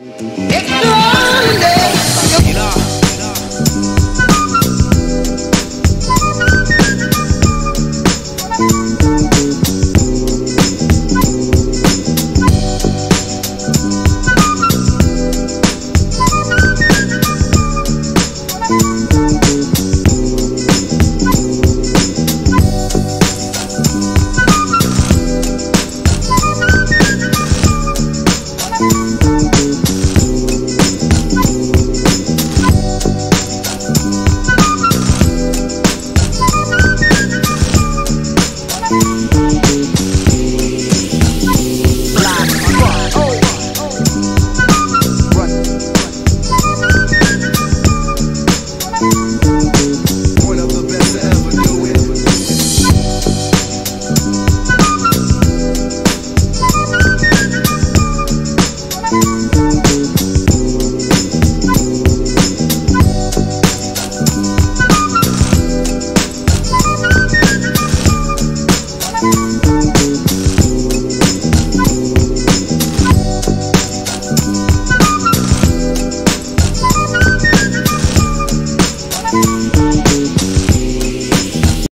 It.